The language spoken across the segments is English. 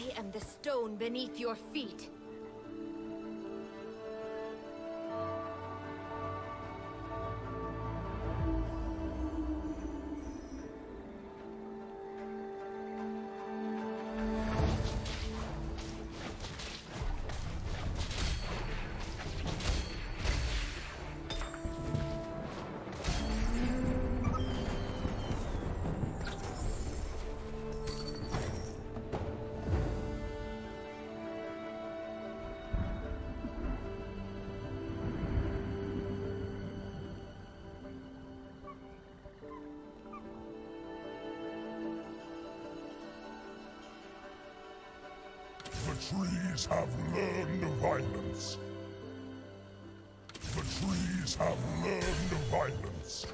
I am the stone beneath your feet. Trees have learned violence. The trees have learned violence.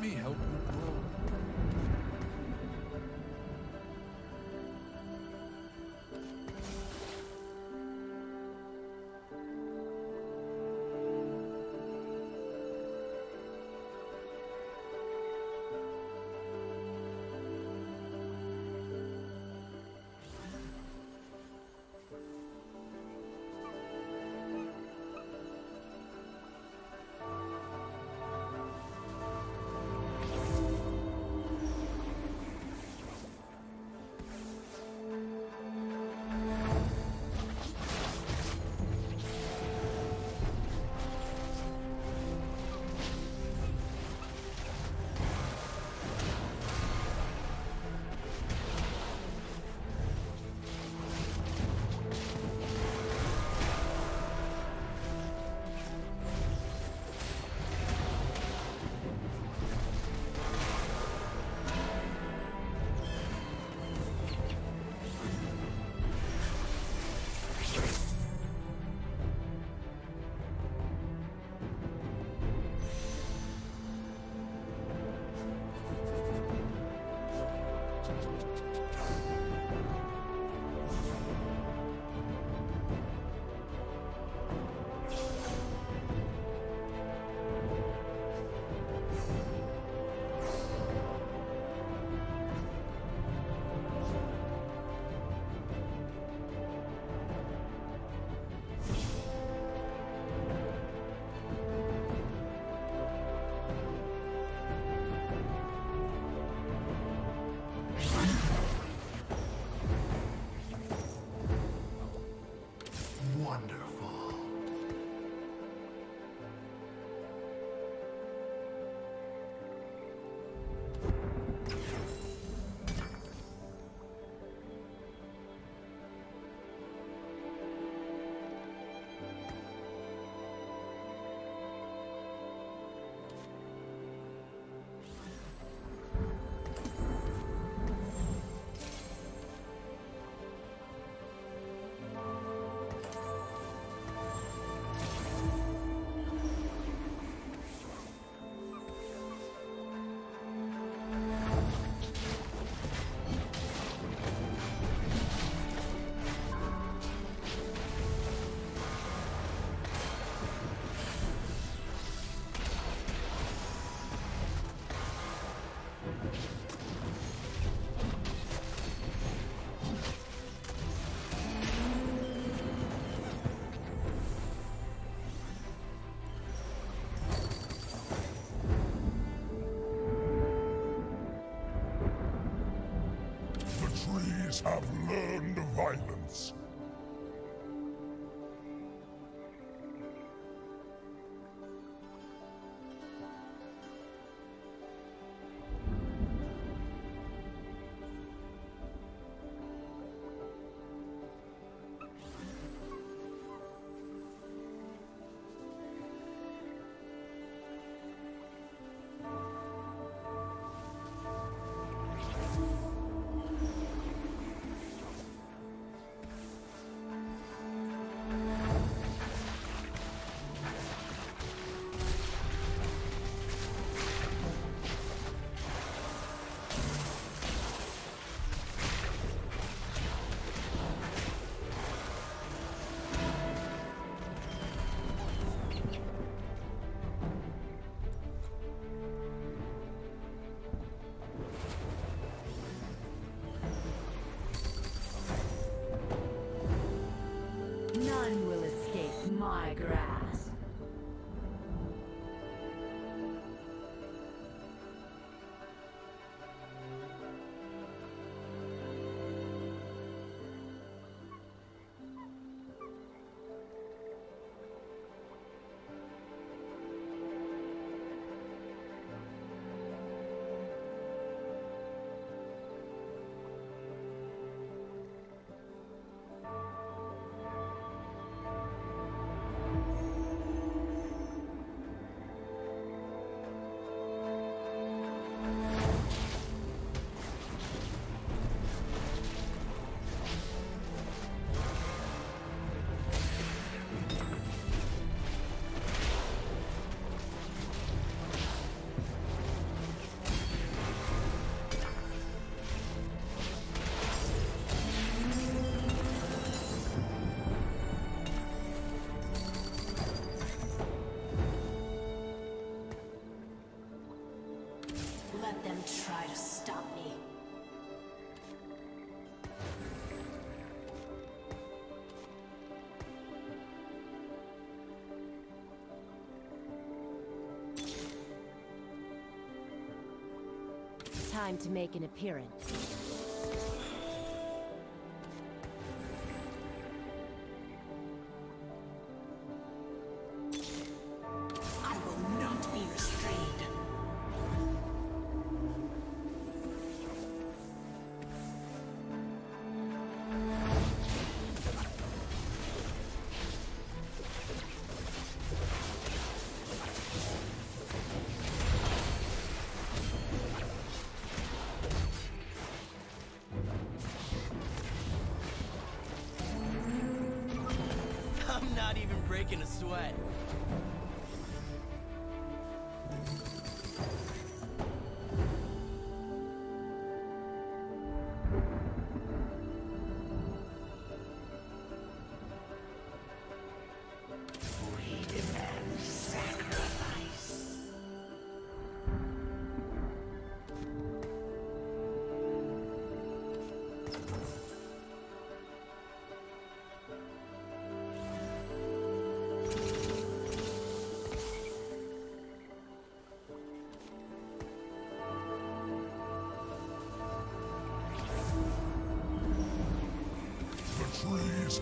Me help have learned violence. Time to make an appearance. Breaking a sweat.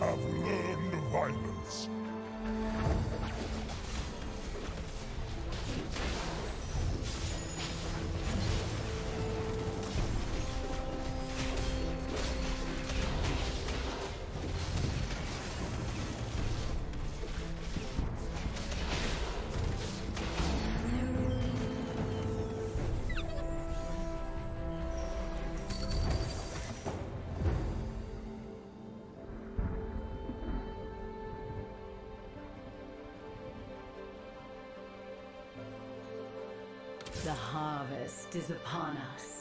Have learned violence. The harvest is upon us.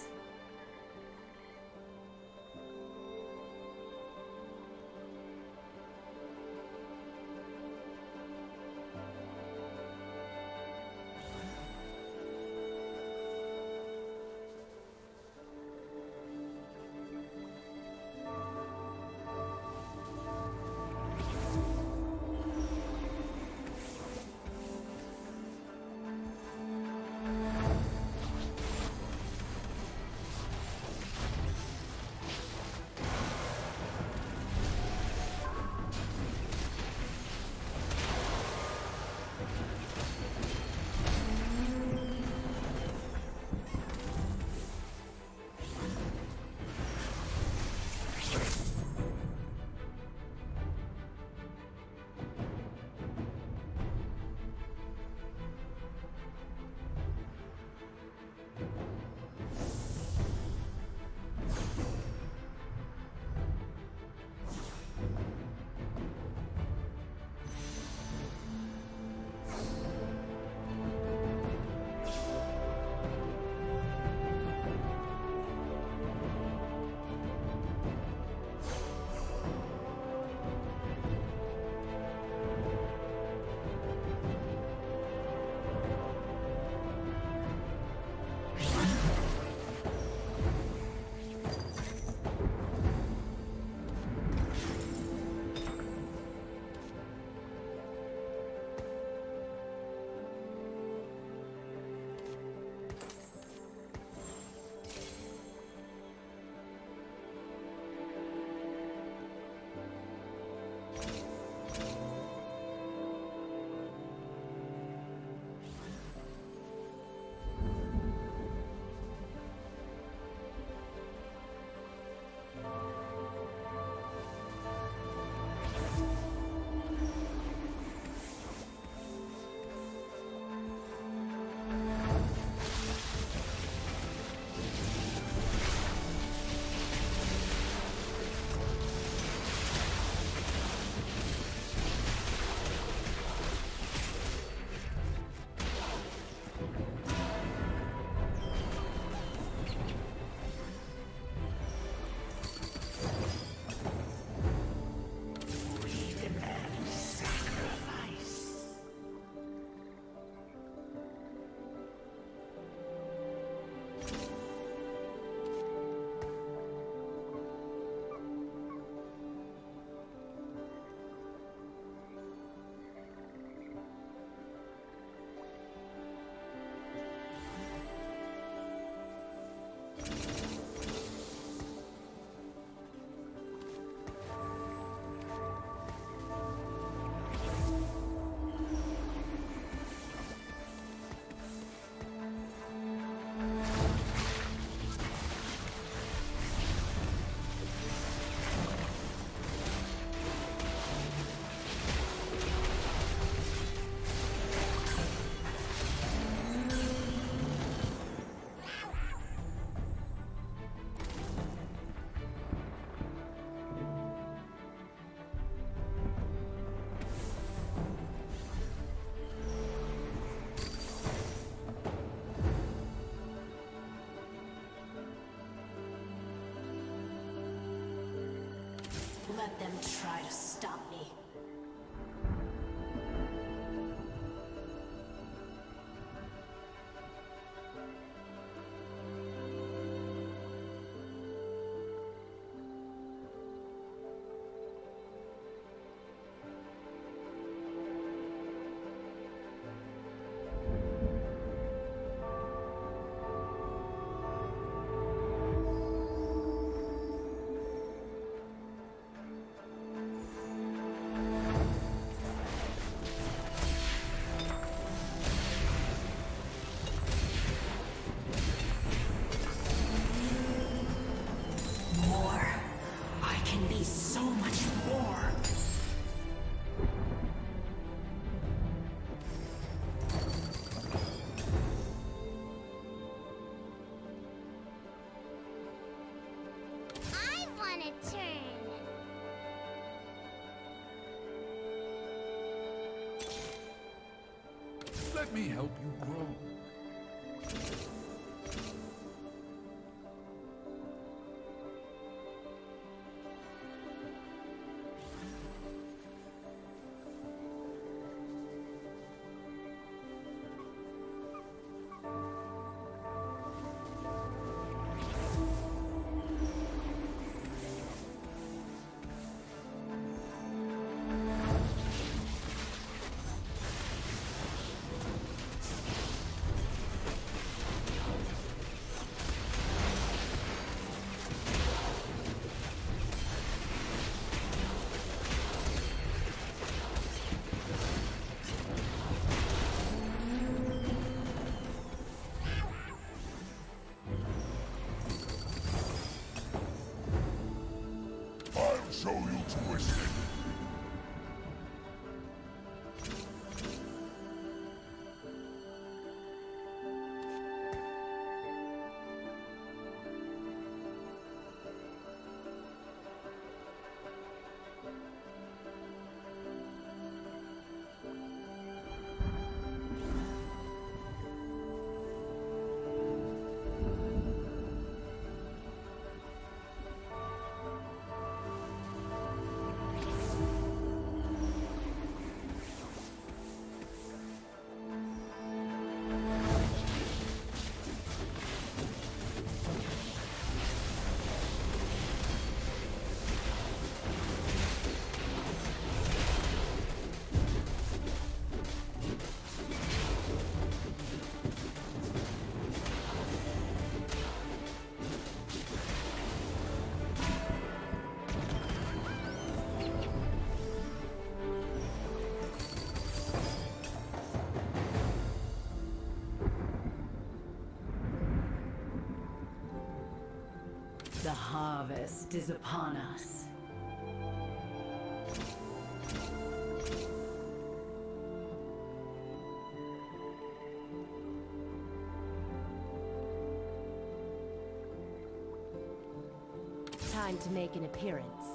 Them try to Let me help you grow. Twisted. The harvest is upon us. Time to make an appearance.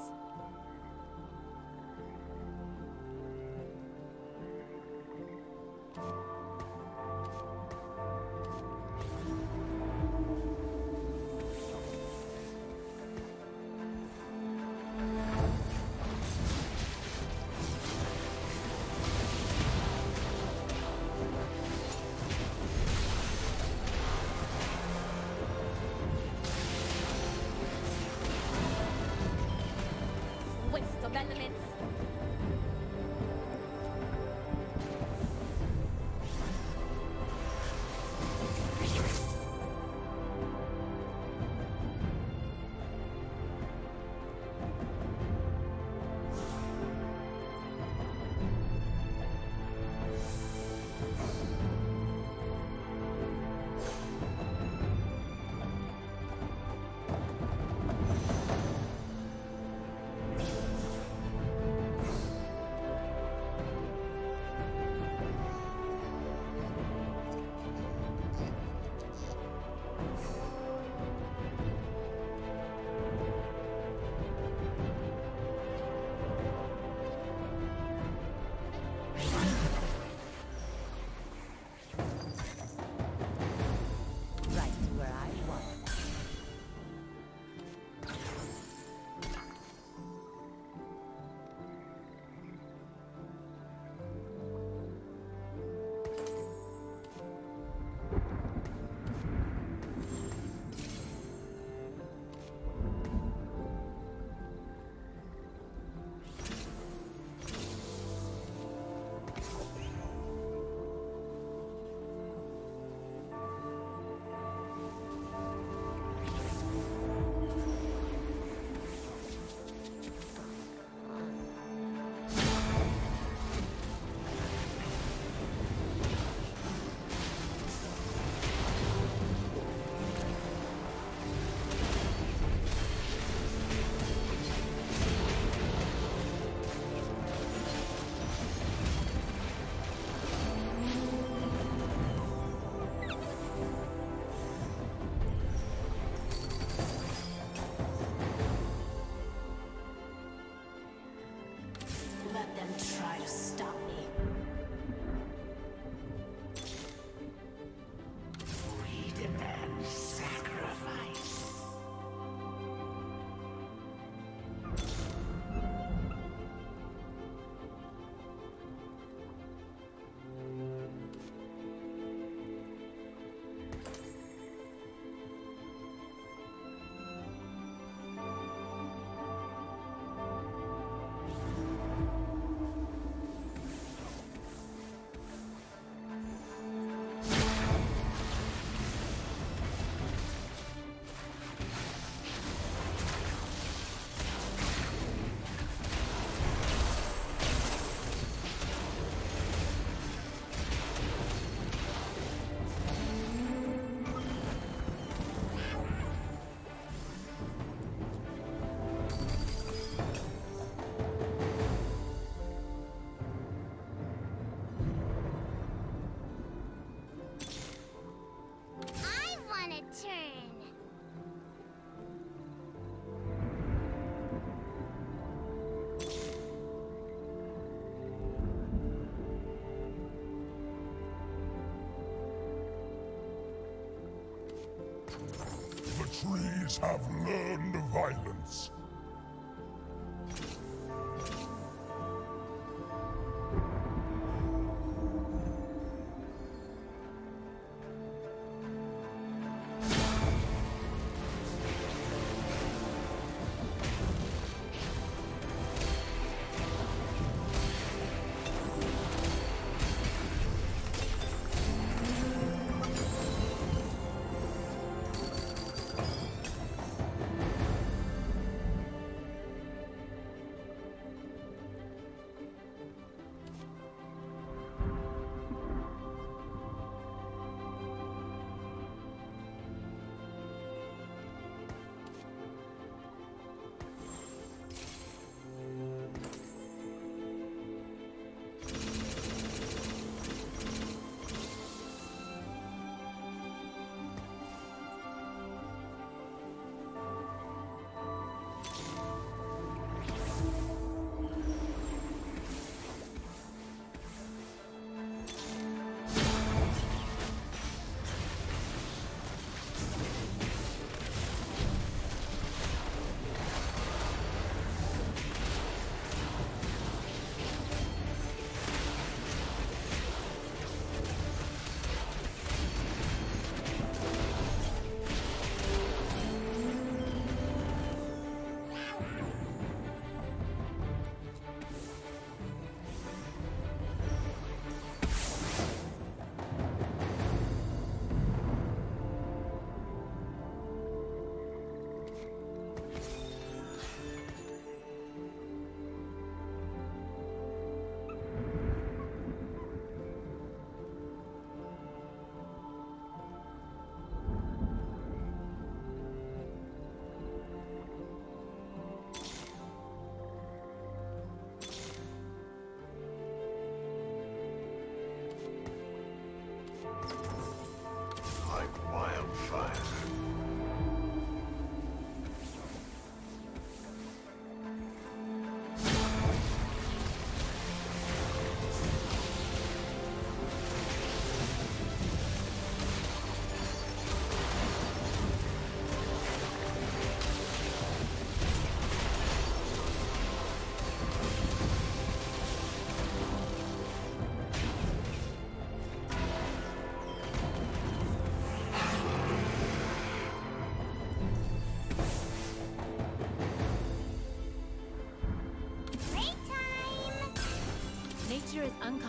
trees have learned violence.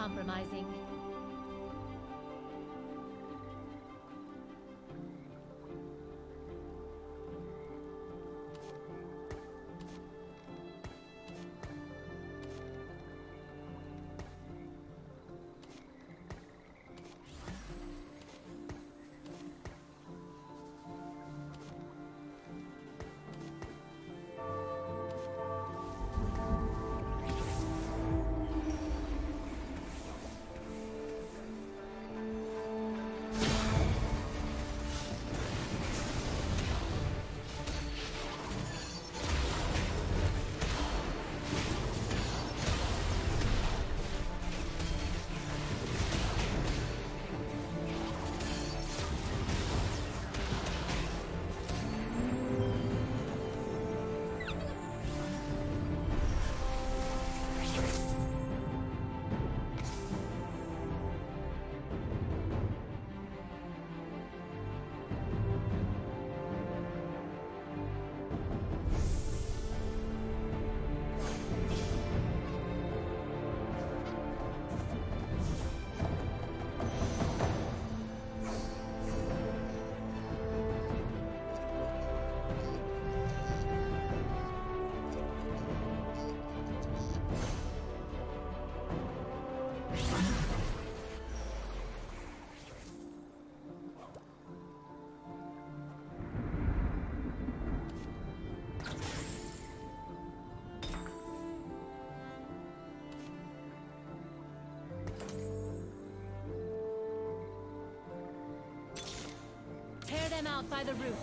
Nature out by the roots.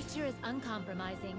Nature is uncompromising.